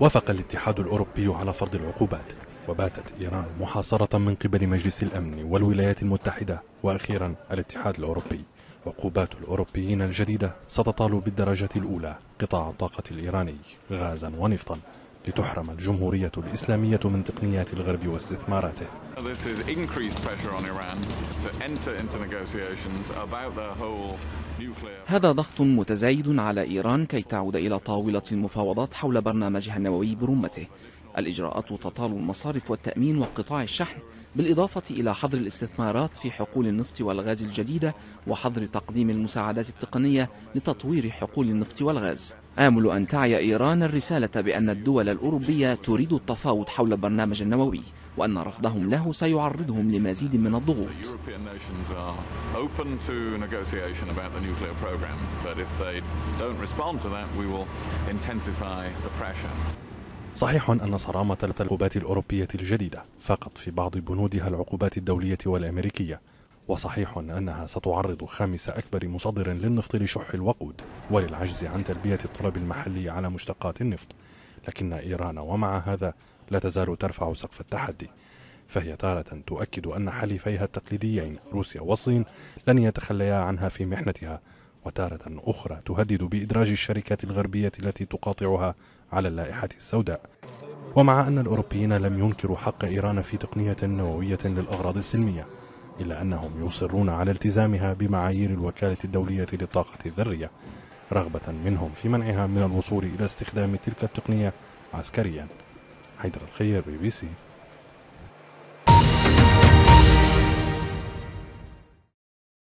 وافق الاتحاد الأوروبي على فرض العقوبات وباتت إيران محاصرة من قبل مجلس الأمن والولايات المتحدة. وأخيرا الاتحاد الأوروبي. عقوبات الأوروبيين الجديدة ستطال بالدرجة الأولى. قطاع الطاقة الإيراني غازا ونفطا. لتحرم الجمهورية الإسلامية من تقنيات الغرب واستثماراته. هذا ضغط متزايد على إيران كي تعود إلى طاولة المفاوضات حول برنامجها النووي برمته. الإجراءات تطال المصارف والتأمين وقطاع الشحن بالإضافة إلى حظر الاستثمارات في حقول النفط والغاز الجديدة وحظر تقديم المساعدات التقنية لتطوير حقول النفط والغاز. آمل أن تعي إيران الرسالة بأن الدول الأوروبية تريد التفاوض حول البرنامج النووي وأن رفضهم له سيعرضهم لمزيد من الضغوط. صحيح أن صرامة العقوبات الأوروبية الجديدة فقط في بعض بنودها العقوبات الدولية والأمريكية وصحيح أنها ستعرض خامس أكبر مصدر للنفط لشح الوقود وللعجز عن تلبية الطلب المحلي على مشتقات النفط لكن إيران ومع هذا لا تزال ترفع سقف التحدي فهي تارة تؤكد أن حليفيها التقليديين روسيا والصين لن يتخليا عنها في محنتها وتارة أخرى تهدد بإدراج الشركات الغربية التي تقاطعها على اللائحة السوداء. ومع أن الأوروبيين لم ينكروا حق إيران في تقنية نووية للأغراض السلمية إلا أنهم يصرون على التزامها بمعايير الوكالة الدولية للطاقة الذرية رغبة منهم في منعها من الوصول إلى استخدام تلك التقنية عسكريا. حيدر الخير بي بي سي.